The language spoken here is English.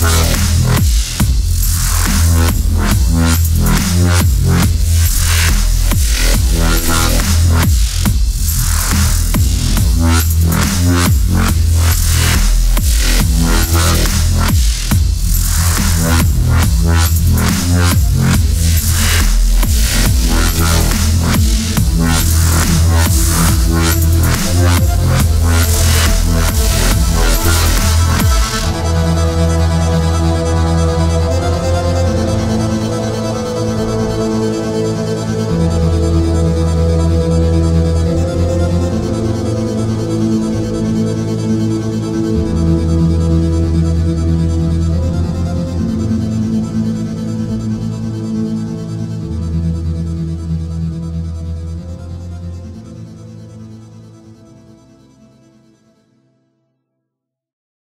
Bye.